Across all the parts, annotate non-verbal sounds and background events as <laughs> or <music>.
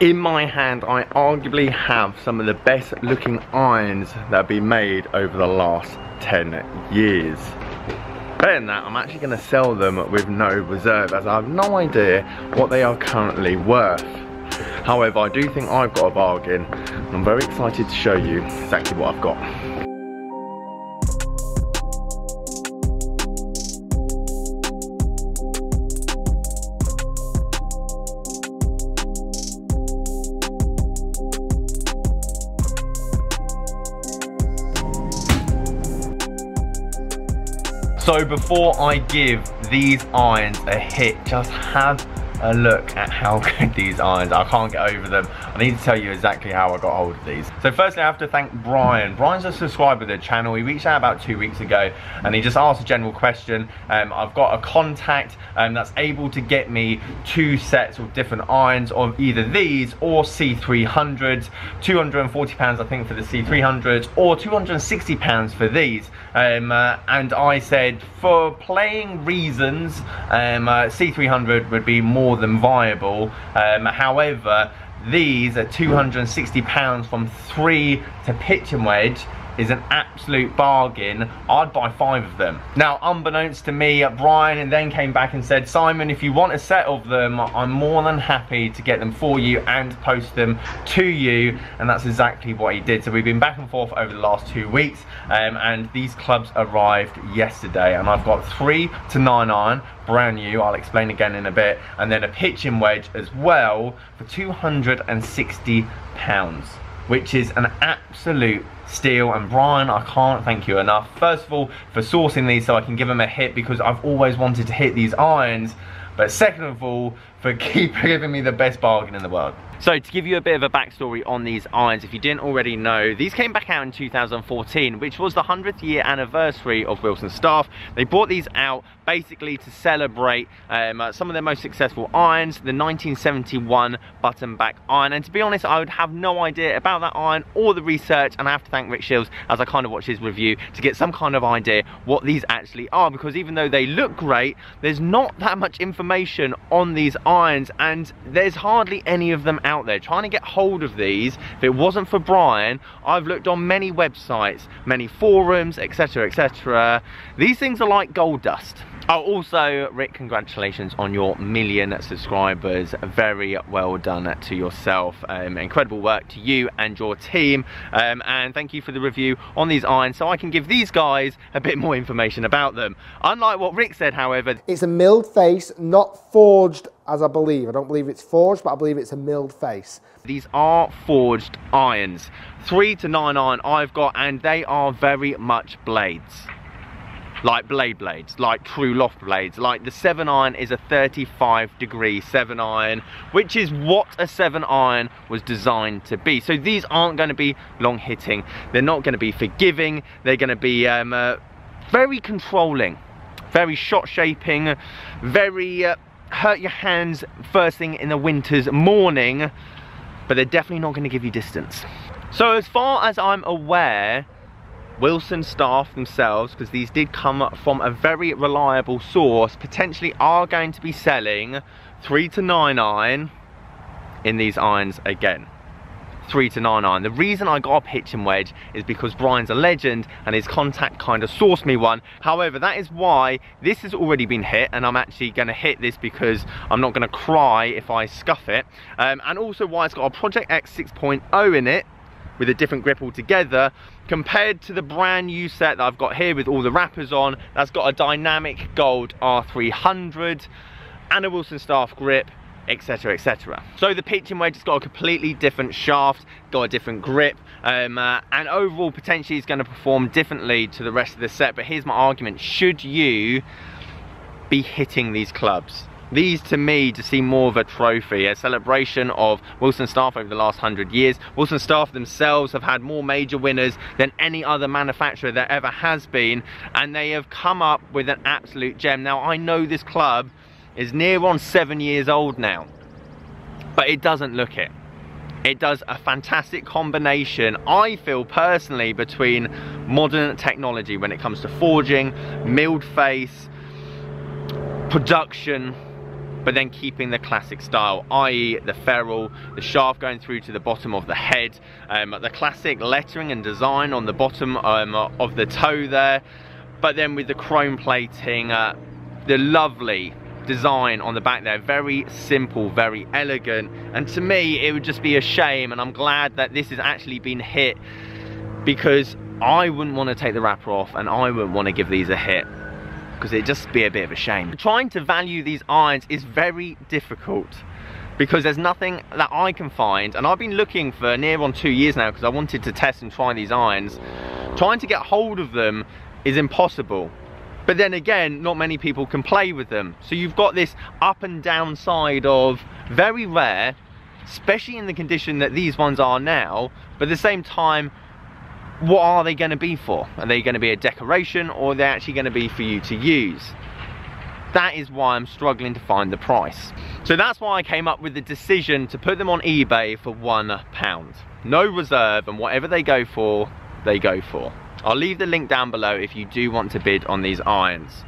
In my hand, I arguably have some of the best looking irons that have been made over the last 10 years. Better than that, I'm actually going to sell them with no reserve as I have no idea what they are currently worth. However, I do think I've got a bargain I'm very excited to show you exactly what I've got. So before I give these irons a hit, just have a look at how <laughs> good these irons are. I can't get over them. I need to tell you exactly how I got hold of these. So firstly, I have to thank Brian. Brian's a subscriber to the channel. He reached out about two weeks ago and he just asked a general question. Um, I've got a contact um, that's able to get me two sets of different irons of either these or C300s. 240 pounds I think for the C300s or 260 pounds for these. Um, uh, and I said for playing reasons, um, uh, C300 would be more than viable. Um, however, these are 260 pounds from three to pitch and wedge is an absolute bargain. I'd buy five of them. Now, unbeknownst to me, Brian and then came back and said, Simon, if you want a set of them, I'm more than happy to get them for you and post them to you. And that's exactly what he did. So we've been back and forth over the last two weeks um, and these clubs arrived yesterday and I've got three to nine iron brand new I'll explain again in a bit and then a pitching wedge as well for 260 pounds which is an absolute steal. And Brian I can't thank you enough. First of all for sourcing these so I can give them a hit because I've always wanted to hit these irons. But second of all for keep <laughs> giving me the best bargain in the world so to give you a bit of a backstory on these irons, if you didn't already know, these came back out in 2014, which was the 100th year anniversary of Wilson Staff. They brought these out basically to celebrate um, uh, some of their most successful irons, the 1971 button back iron. And to be honest, I would have no idea about that iron or the research, and I have to thank Rick Shields as I kind of watch his review to get some kind of idea what these actually are, because even though they look great, there's not that much information on these irons, and there's hardly any of them out there trying to get hold of these. If it wasn't for Brian, I've looked on many websites, many forums, etc, etc. These things are like gold dust. Oh, also, Rick, congratulations on your million subscribers. Very well done to yourself. Um, incredible work to you and your team. Um, and thank you for the review on these irons so I can give these guys a bit more information about them. Unlike what Rick said, however. It's a milled face, not forged as I believe. I don't believe it's forged, but I believe it's a milled face. These are forged irons. Three to nine iron I've got, and they are very much blades like blade blades, like true loft blades. Like the 7 iron is a 35 degree 7 iron, which is what a 7 iron was designed to be. So these aren't going to be long hitting. They're not going to be forgiving. They're going to be um, uh, very controlling, very shot shaping, very uh, hurt your hands first thing in the winter's morning, but they're definitely not going to give you distance. So as far as I'm aware, Wilson staff themselves, because these did come from a very reliable source, potentially are going to be selling 3 to 9 iron in these irons again. 3 to 9 iron. The reason I got a pitching wedge is because Brian's a legend and his contact kind of sourced me one. However, that is why this has already been hit and I'm actually going to hit this because I'm not going to cry if I scuff it. Um, and also why it's got a Project X 6.0 in it with a different grip altogether compared to the brand new set that I've got here with all the wrappers on that's got a dynamic gold R300 and a Wilson Staff grip etc etc so the pitching wedge has got a completely different shaft got a different grip um, uh, and overall potentially is going to perform differently to the rest of the set but here's my argument. Should you be hitting these clubs these to me to see more of a trophy, a celebration of Wilson Staff over the last hundred years. Wilson Staff themselves have had more major winners than any other manufacturer there ever has been and they have come up with an absolute gem. Now I know this club is near on seven years old now, but it doesn't look it. It does a fantastic combination, I feel personally, between modern technology when it comes to forging, milled face, production, but then keeping the classic style, i.e. the ferrule, the shaft going through to the bottom of the head, um, the classic lettering and design on the bottom um, of the toe there, but then with the chrome plating, uh, the lovely design on the back there. Very simple very elegant. And to me it would just be a shame and I'm glad that this has actually been hit because I wouldn't want to take the wrapper off and I wouldn't want to give these a hit because it'd just be a bit of a shame. Trying to value these irons is very difficult because there's nothing that I can find and I've been looking for near on two years now because I wanted to test and try these irons. Trying to get hold of them is impossible. But then again, not many people can play with them. So you've got this up and down side of very rare, especially in the condition that these ones are now, but at the same time, what are they going to be for? Are they going to be a decoration or are they actually going to be for you to use? That is why I'm struggling to find the price. So that's why I came up with the decision to put them on eBay for one pound. No reserve and whatever they go for, they go for. I'll leave the link down below if you do want to bid on these irons.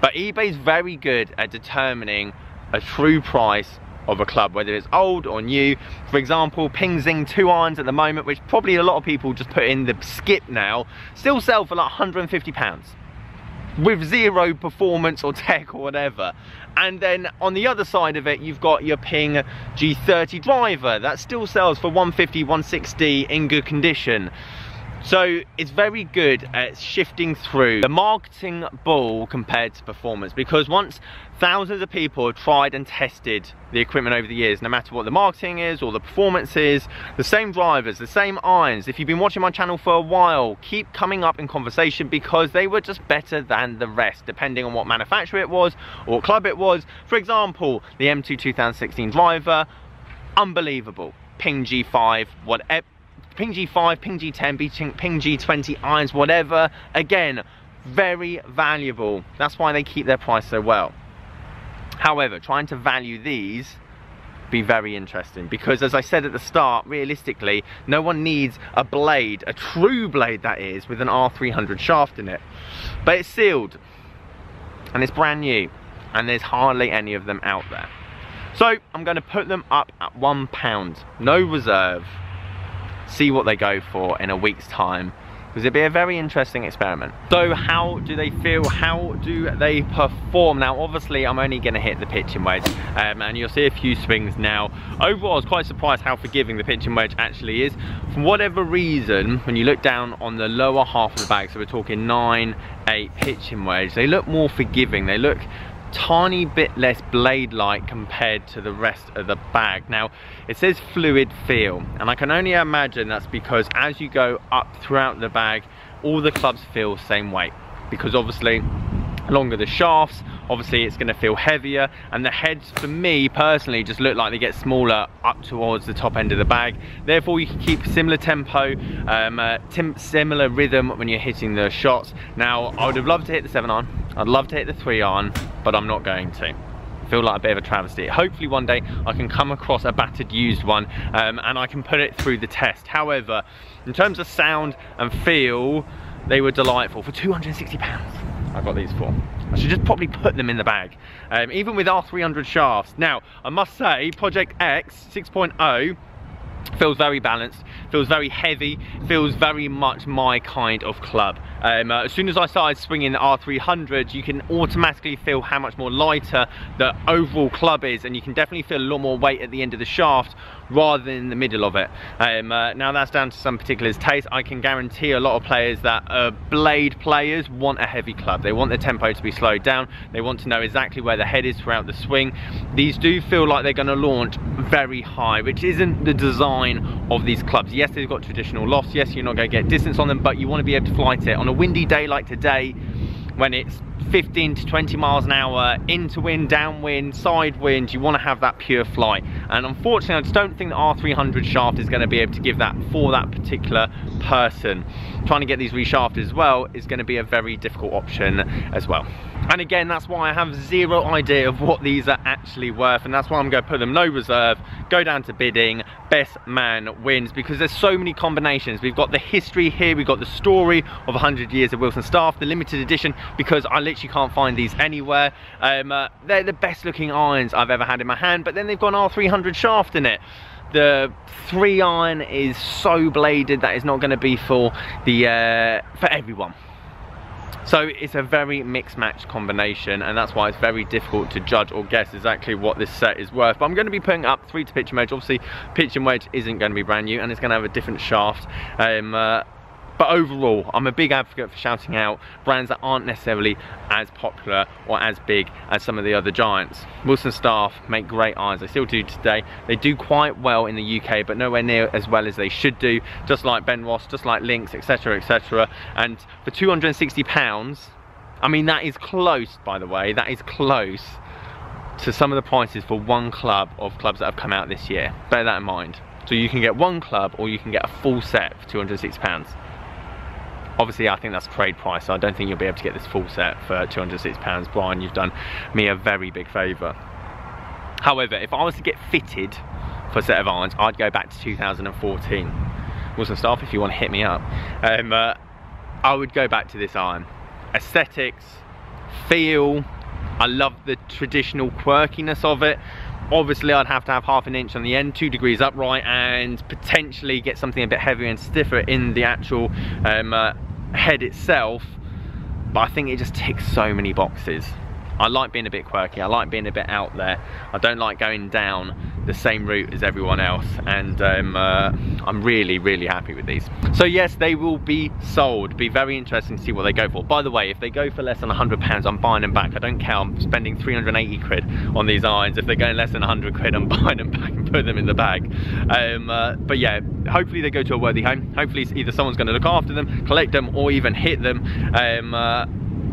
But eBay is very good at determining a true price of a club, whether it's old or new. For example, Ping Zing 2 irons at the moment, which probably a lot of people just put in the skip now, still sell for like 150 pounds with zero performance or tech or whatever. And then on the other side of it, you've got your Ping G30 driver that still sells for 150, 160 in good condition. So it's very good at shifting through the marketing ball compared to performance because once thousands of people have tried and tested the equipment over the years, no matter what the marketing is or the performance is, the same drivers, the same irons, if you've been watching my channel for a while, keep coming up in conversation because they were just better than the rest, depending on what manufacturer it was or what club it was. For example, the M2 2016 driver, unbelievable. Ping G5, whatever Ping G5, Ping G10, Ping G20 irons, whatever. Again, very valuable. That's why they keep their price so well. However, trying to value these be very interesting because as I said at the start, realistically, no one needs a blade, a true blade that is, with an R300 shaft in it. But it's sealed and it's brand new and there's hardly any of them out there. So I'm going to put them up at one pound, no reserve, see what they go for in a week's time because it'd be a very interesting experiment. So how do they feel? How do they perform? Now obviously I'm only going to hit the pitching wedge um, and you'll see a few swings now. Overall I was quite surprised how forgiving the pitching wedge actually is. For whatever reason, when you look down on the lower half of the bag, so we're talking 9, 8 pitching wedge, they look more forgiving. They look tiny bit less blade-like compared to the rest of the bag. Now, it says fluid feel, and I can only imagine that's because as you go up throughout the bag, all the clubs feel the same weight. Because obviously, longer the shafts, obviously it's going to feel heavier and the heads for me personally just look like they get smaller up towards the top end of the bag therefore you can keep similar tempo um, uh, similar rhythm when you're hitting the shots now I would have loved to hit the 7 on I'd love to hit the 3 on but I'm not going to feel like a bit of a travesty. Hopefully one day I can come across a battered used one um, and I can put it through the test. However, in terms of sound and feel, they were delightful for 260 pounds. I got these for. I should just probably put them in the bag. Um, even with R300 shafts. Now, I must say, Project X 6.0 feels very balanced feels very heavy feels very much my kind of club. Um, uh, as soon as I started swinging the R300 you can automatically feel how much more lighter the overall club is and you can definitely feel a lot more weight at the end of the shaft rather than in the middle of it. Um, uh, now that's down to some particulars. Taste I can guarantee a lot of players that are blade players want a heavy club. They want the tempo to be slowed down. They want to know exactly where the head is throughout the swing. These do feel like they're going to launch very high which isn't the design of these clubs. Yes they've got traditional lofts. Yes you're not going to get distance on them but you want to be able to flight it. On a windy day like today when it's 15 to 20 miles an hour into wind downwind side wind you want to have that pure flight. And unfortunately I just don't think the R300 shaft is going to be able to give that for that particular person. Trying to get these reshafted as well is going to be a very difficult option as well. And again that's why I have zero idea of what these are actually worth and that's why I'm going to put them no reserve go down to bidding best man wins because there's so many combinations. We've got the history here we've got the story of 100 years of Wilson Staff the limited edition because I literally can't find these anywhere. Um, uh, they're the best looking irons I've ever had in my hand, but then they've got an R300 shaft in it the three iron is so bladed that it's not going to be for the uh, for everyone so it's a very mixed match combination and that's why it's very difficult to judge or guess exactly what this set is worth. But I'm going to be putting up three to pitch and wedge. Obviously pitch and wedge isn't going to be brand new and it's going to have a different shaft. Um, uh, but overall, I'm a big advocate for shouting out brands that aren't necessarily as popular or as big as some of the other giants. Wilson Staff make great irons, they still do today. They do quite well in the UK, but nowhere near as well as they should do, just like Ben Ross, just like Lynx, etc, etc. And for 260 pounds, I mean, that is close, by the way, that is close to some of the prices for one club of clubs that have come out this year. Bear that in mind. So you can get one club or you can get a full set for 260 pounds. Obviously, I think that's trade price, so I don't think you'll be able to get this full set for £206. Brian, you've done me a very big favour. However, if I was to get fitted for a set of irons, I'd go back to 2014. Wilson Staff, if you want to hit me up. Um, uh, I would go back to this iron. Aesthetics, feel, I love the traditional quirkiness of it. Obviously, I'd have to have half an inch on the end, two degrees upright, and potentially get something a bit heavier and stiffer in the actual um, uh, head itself, but I think it just ticks so many boxes. I like being a bit quirky, I like being a bit out there. I don't like going down the same route as everyone else and um, uh, I'm really, really happy with these. So yes, they will be sold. Be very interesting to see what they go for. By the way, if they go for less than 100 pounds, I'm buying them back. I don't care, I'm spending 380 quid on these irons. If they're going less than 100 quid, I'm <laughs> buying them back and put them in the bag. Um, uh, but yeah, hopefully they go to a worthy home. Hopefully either someone's gonna look after them, collect them, or even hit them. Um, uh,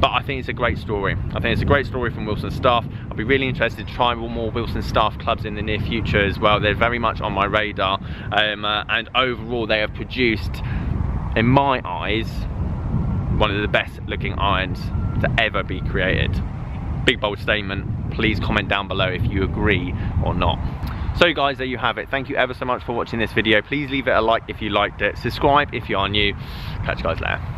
but I think it's a great story. I think it's a great story from Wilson Staff. I'll be really interested to try more Wilson Staff clubs in the near future as well. They're very much on my radar um, uh, and overall they have produced, in my eyes, one of the best looking irons to ever be created. Big bold statement, please comment down below if you agree or not. So guys, there you have it. Thank you ever so much for watching this video. Please leave it a like if you liked it. Subscribe if you are new. Catch you guys later.